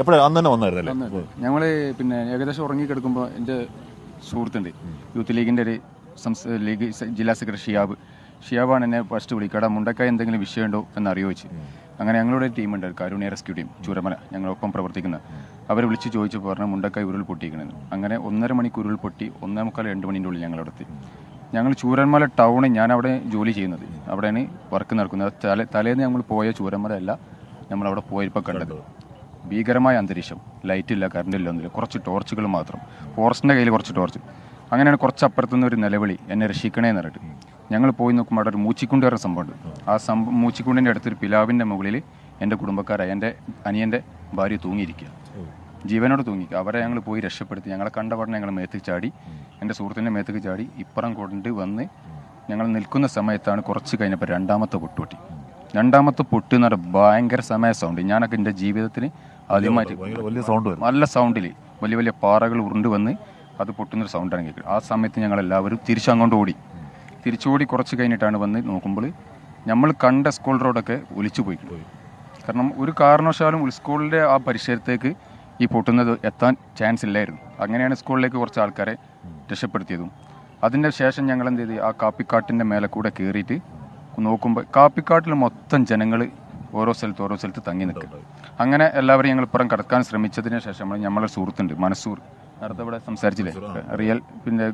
എപ്പോഴും? അന്ന് തന്നെ വന്നായിരുന്നല്ലേ? ഞങ്ങൾ പിന്നെ ഏകദേശം ഉറങ്ങിക്കിടക്കുമ്പോൾ എന്റെ സുഹൃത്തുണ്ട്. യൂത്ത് ലീഗിന്റെ ഒരു സംസ്ഥാന ലീഗ് ജില്ലാ സെക്രട്ടറി ഷിയാബ്. ഷിയാബാണ് എന്നെ ഫസ്റ്റ് വിളിക്കുക എടാ മുണ്ടക്കായ എന്തെങ്കിലും വിഷയമുണ്ടോ എന്ന് അറിയിച്ചു. അങ്ങനെ ഞങ്ങളുടെ ഒരു ടീമുണ്ട് കാരുണ്യ റെസ്ക്യൂ ടീം ചൂരമല. ഞങ്ങളൊപ്പം പ്രവർത്തിക്കുന്ന. അവർ വിളിച്ച് ചോദിച്ചു പറഞ്ഞു മുണ്ടക്കായ ഉരുൾ പൊട്ടിക്കണമെന്ന് അങ്ങനെ ഒന്നര മണിക്ക് ഉരുൾ പൊട്ടി ഒന്നേ മുക്കാൽ രണ്ട് മണിന്റെ ഉള്ളിൽ ഞങ്ങളുടെ എത്തി ഞങ്ങൾ ചൂരന്മല ടൗണിൽ ഞാൻ അവിടെ ജോലി ചെയ്യുന്നത്. അവിടെയാണ് വർക്ക് നടക്കുന്നത്. തലേ തലേന്ന് ഞങ്ങൾ പോയ ചൂരന്മല അല്ല നമ്മളവിടെ പോയപ്പോൾ കണ്ടത്. ഭീകരമായ അന്തരീക്ഷം ലൈറ്റില്ല കറണ്ടില്ല കറണ്ട് ഒന്നുമില്ല. കുറച്ച് ടോർച്ചുകൾ മാത്രം. ഫോറസ്റ്റിന്റെ കയ്യിൽ കുറച്ച് ടോർച്ച് അങ്ങനെയാണ് കുറച്ച് അപ്പുറത്തുനിന്ന് ഒരു നിലവിളി എന്നെ രക്ഷിക്കണേ എന്ന് പറഞ്ഞിട്ട്. ഞങ്ങൾ പോയി നോക്കുമ്പോൾ അവിടെ ഒരു മൂച്ചിക്കുണ്ട് പറഞ്ഞ സംഭവമുണ്ട്. ആ സംഭവം മൂച്ചിക്കുണ്ടിന്റെ അടുത്തൊരു പിലാവിന്റെ മുകളിൽ എന്റെ കുടുംബക്കാരായ എന്റെ അനിയന്റെ ഭാര്യ തൂങ്ങിയിരിക്കുക ജീവനോട് തൂങ്ങിക്കുക അവരെ ഞങ്ങൾ പോയി രക്ഷപ്പെടുത്തി. ഞങ്ങളെ കണ്ട ഉടനെ ഞങ്ങൾ മേത്തേക്ക് ചാടി. എന്റെ സുഹൃത്തിന്റെ മേത്തേക്ക് ചാടി. ഇപ്പുറം കൊണ്ട് വന്ന് ഞങ്ങൾ നിൽക്കുന്ന സമയത്താണ് കുറച്ച് കഴിഞ്ഞപ്പോൾ രണ്ടാമത്തെ പൊട്ടുപൊട്ടി. രണ്ടാമത്തെ പൊട്ടുന്ന ഭയങ്കര സമയ സൗണ്ട് ഞാനൊക്കെ എന്റെ ജീവിതത്തിൽ ആദ്യമായിട്ട് വലിയ സൗണ്ട് വരും നല്ല സൗണ്ടിൽ വലിയ വലിയ പാറകൾ ഉരുണ്ട് വന്ന് അത് പൊട്ടുന്നൊരു സൗണ്ടാണ് കേൾക്കുന്നത്. ആ സമയത്ത് ഞങ്ങൾ എല്ലാവരും തിരിച്ചങ്ങോട്ട് ഓടി. തിരിച്ചോടി കുറച്ച് കഴിഞ്ഞിട്ടാണ് വന്ന് നോക്കുമ്പോൾ നമ്മൾ കണ്ട സ്കൂൾ റോഡൊക്കെ ഒലിച്ചു പോയി. കാരണം ഒരു കാരണവശാലും സ്കൂളിന്റെ ആ പരിസരത്തേക്ക് ഈ പൊട്ടുന്നത് എത്താൻ ചാൻസ് ഇല്ലായിരുന്നു. അങ്ങനെയാണ് സ്കൂളിലേക്ക് കുറച്ച് ആൾക്കാരെ രക്ഷപ്പെടുത്തിയതും. അതിന്റെ ശേഷം ഞങ്ങൾ എന്ത് ചെയ്ത്? ആ കാപ്പിക്കാട്ടിന്റെ മേലെ കൂടെ കയറിയിട്ട് നോക്കുമ്പോൾ കാപ്പിക്കാട്ടിൽ മൊത്തം ജനങ്ങൾ ഓരോ സ്ഥലത്ത് ഓരോ സ്ഥലത്ത് തങ്ങി നിൽക്കും. അങ്ങനെ എല്ലാവരും ഞങ്ങൾ ഇപ്പുറം കടക്കാൻ ശ്രമിച്ചതിന് ശേഷം നമ്മൾ നമ്മളെ സുഹൃത്തുണ്ട് മനസ്സൂർ. നേരത്തെ ഇവിടെ സംസാരിച്ചില്ലേ? റിയൽ പിന്നെ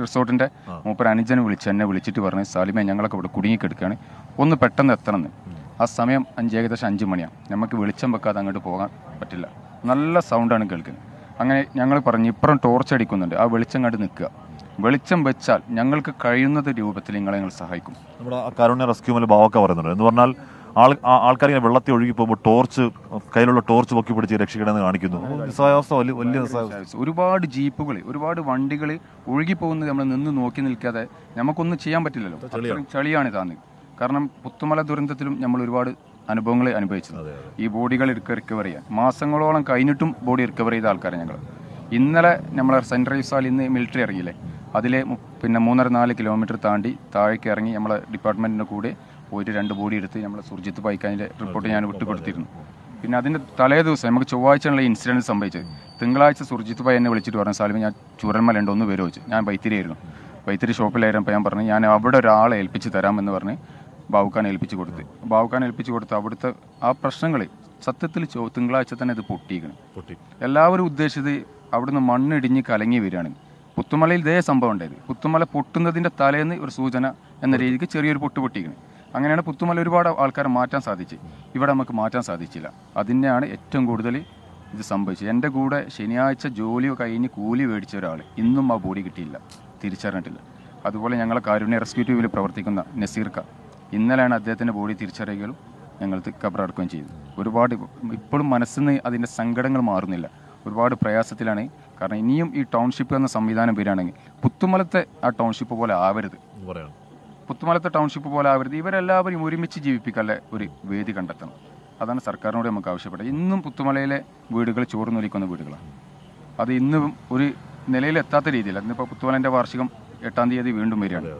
റിസോർട്ടിന്റെ മൂപ്പർ അനുജനെ വിളിച്ച് എന്നെ വിളിച്ചിട്ട് പറഞ്ഞു സാലിമെ ഞങ്ങളൊക്കെ ഇവിടെ കുടുങ്ങിക്കെടുക്കുകയാണ് ഒന്ന് പെട്ടെന്ന് എത്തണമെന്ന് ആ സമയം അഞ്ച് ഏകദേശം അഞ്ച് മണിയാണ് നമുക്ക് വെളിച്ചം വെക്കാതെ അങ്ങോട്ട് പോകാൻ പറ്റില്ല. നല്ല സൗണ്ടാണ് കേൾക്കുന്നത് അങ്ങനെ ഞങ്ങൾ പറഞ്ഞു ഇപ്പുറം ടോർച്ച് അടിക്കുന്നുണ്ട്. ആ വെളിച്ചം കണ്ട് നിൽക്കുക. വെളിച്ചം വെച്ചാൽ ഞങ്ങൾക്ക് കഴിയുന്നത് രൂപത്തിൽ നിങ്ങളെ ഞങ്ങൾ സഹായിക്കും. നമ്മുടെ ആ കാരുണ്യ റെസ്ക്യൂമിൽ ബാവക്ക പറയുന്നുണ്ട്. എന്ന് പറഞ്ഞാൽ ആൾ ആൾക്കാർ ഇങ്ങനെ വെള്ളത്തിൽ ഒഴുകി പോകുമ്പോൾ ടോർച്ച് കയ്യിലുള്ള ടോർച്ച് പൊക്കി പിടിച്ച് രക്ഷിക്കണമെന്ന് കാണിക്കുന്നു. നിസ്സഹായാവസ്ഥ വലിയ വലിയ നിസ്സഹായാവസ്ഥ ഒരുപാട് ജീപ്പുകൾ ഒരുപാട് വണ്ടികൾ ഒഴുകി പോകുന്നത് നമ്മൾ നിന്ന് നോക്കി നിൽക്കാതെ നമുക്കൊന്നും ചെയ്യാൻ പറ്റില്ലല്ലോ. അത്രയും ചളിയാണ് ഇതാന്ന് കാരണം പുത്തുമല ദുരന്തത്തിലും നമ്മൾ ഒരുപാട് അനുഭവങ്ങൾ അനുഭവിച്ചത്. ഈ ബോഡികൾ റിക്കവർ ചെയ്യാൻ. മാസങ്ങളോളം കഴിഞ്ഞിട്ടും ബോഡി റിക്കവർ ചെയ്ത ആൾക്കാരെ ഞങ്ങൾ ഇന്നലെ നമ്മളെ സെൻട്രൽ യൂസാൽ ഇന്ന് മിലിറ്ററി ഇറങ്ങിയില്ലേ? അതിലെ മു- പിന്നെ മൂന്നര നാല് കിലോമീറ്റർ താണ്ടി താഴേക്ക് ഇറങ്ങി നമ്മളെ ഡിപ്പാർട്ട്മെന്റിന്റെ കൂടെ പോയിട്ട് രണ്ട് ബോഡി എടുത്ത് നമ്മൾ സുർജിത്ത് പൈക്കാനിന്റെ റിപ്പോർട്ട് ഞാൻ വിട്ടുകൊടുത്തിരുന്നു പിന്നെ അതിന്റെ തലേ ദിവസം നമുക്ക് ചൊവ്വാഴ്ചയുള്ള ഇൻസിഡന്റ് സംഭവിച്ചത്. തിങ്കളാഴ്ച സുർജിത്ത് പൈ എന്നെ വിളിച്ചിട്ട് പറഞ്ഞു സാലിമ ഞാൻ ചൂരന്മല ഉണ്ട്? ഒന്ന് വരുമോ ഞാൻ ബൈത്തിരിയായിരുന്നു ബൈത്തിരി ഷോപ്പിലായിരുന്നപ്പോൾ ഞാൻ പറഞ്ഞു ഞാൻ അവിടെ ഒരാളെ ഏൽപ്പിച്ച് തരാമെന്ന് പറഞ്ഞ് ബാവുഖാൻ ഏൽപ്പിച്ച് കൊടുത്ത്. ബാവുഖാൻ ഏൽപ്പിച്ച് കൊടുത്ത് അവിടുത്തെ ആ പ്രശ്നങ്ങൾ സത്യത്തിൽ ചോ തിങ്കളാഴ്ച തന്നെ ഇത് പൊട്ടിയിരിക്കണം. പൊട്ടി. എല്ലാവരും ഉദ്ദേശിച്ചത് അവിടുന്ന് മണ്ണിടിഞ്ഞ് കലങ്ങി വരികയാണ്. പുത്തുമലയിൽ ഇതേ സംഭവം ഉണ്ടായത്. പുത്തുമല പൊട്ടുന്നതിന്റെ തലേന്ന് ഒരു സൂചന എന്ന രീതിക്ക് ചെറിയൊരു പൊട്ട് പൊട്ടിക്കണം അങ്ങനെയാണ് പുത്തുമല ഒരുപാട് ആൾക്കാരെ മാറ്റാൻ സാധിച്ചു ഇവിടെ നമുക്ക് മാറ്റാൻ സാധിച്ചില്ല. അതിനെയാണ് ഏറ്റവും കൂടുതൽ ഇത് സംഭവിച്ചത്. എന്റെ കൂടെ ശനിയാഴ്ച ജോലി കഴിഞ്ഞ് കൂലി മേടിച്ച ഒരാൾ. ഇന്നും ആ ബോഡി കിട്ടിയില്ല. തിരിച്ചറിഞ്ഞിട്ടില്ല. അതുപോലെ ഞങ്ങളെ കാരുണ്യ റെസ്ക്യൂ ടീമിൽ പ്രവർത്തിക്കുന്ന നസീർക്ക ഇന്നലെയാണ് അദ്ദേഹത്തിന്റെ ബോഡി തിരിച്ചറിയുകയും ഞങ്ങൾ കബറടക്കുകയും ചെയ്തത്. ഒരുപാട് ഇപ്പോഴും മനസ്സിൽ നിന്ന് അതിന്റെ സങ്കടങ്ങൾ മാറുന്നില്ല. ഒരുപാട് പ്രയാസത്തിലാണ്. കാരണം ഇനിയും ഈ ടൗൺഷിപ്പ് എന്ന സംവിധാനം വരികയാണെങ്കിൽ പുത്തുമലത്തെ ആ ടൗൺഷിപ്പ് പോലെ ആവരുത്. പുത്തുമലത്തെ ടൗൺഷിപ്പ് പോലെ ആവരുത്. ഇവരെല്ലാവരും ഒരുമിച്ച് ജീവിപ്പിക്കാനുള്ള ഒരു വേദി കണ്ടെത്തണം. അതാണ് സർക്കാരിനോട് നമുക്ക് ആവശ്യപ്പെട്ടത്. ഇന്നും പുത്തുമലയിലെ വീടുകൾ ചോർന്നൊലിക്കുന്ന വീടുകളാണ്. അത് ഇന്നും ഒരു നിലയിലെത്താത്ത രീതിയിൽ ഇന്നിപ്പോൾ പുത്തുമലന്റെ വാർഷികം എട്ടാം തീയതി വീണ്ടും വരികയാണ്.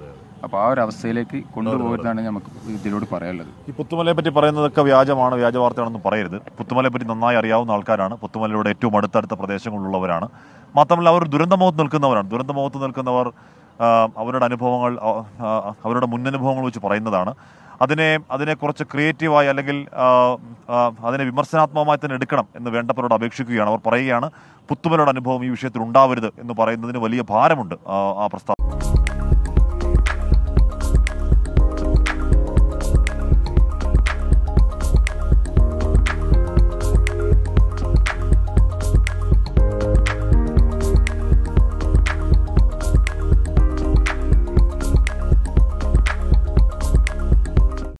അപ്പോൾ ആ ഒരു അവസ്ഥയിലേക്ക് കൊണ്ടുപോകുന്നതാണ് നമുക്ക് ഇതിലൂടെ പറയാനുള്ളത്. ഈ പുത്തുമലയെ പറ്റി പറയുന്നതൊക്കെ വ്യാജമാണ് വ്യാജ വാർത്തയാണെന്ന് പറയരുത്. പുത്തുമലയെ പറ്റി നന്നായി അറിയാവുന്ന ആൾക്കാരാണ്. പുത്തുമലയുടെ ഏറ്റവും അടുത്തടുത്ത പ്രദേശങ്ങളിലുള്ളവരാണ്. മാത്രമല്ല അവർ ദുരന്തമുഖത്ത് നിൽക്കുന്നവരാണ്. ദുരന്തമുഖത്ത് നിൽക്കുന്നവർ അവരുടെ അനുഭവങ്ങൾ അവരുടെ മുന്നനുഭവങ്ങൾ വെച്ച് പറയുന്നതാണ്. അതിനെ അതിനെക്കുറിച്ച് കുറച്ച് ക്രിയേറ്റീവായി അല്ലെങ്കിൽ അതിനെ വിമർശനാത്മകമായി തന്നെ എടുക്കണം എന്ന് വേണ്ടവരോട് അപേക്ഷിക്കുകയാണ്. അവർ പറയുകയാണ് പുത്തുമലയുടെ അനുഭവം ഈ വിഷയത്തിൽ ഉണ്ടാവരുത് എന്ന് പറയുന്നതിന് വലിയ ഭാരമുണ്ട് ആ പ്രസ്താവന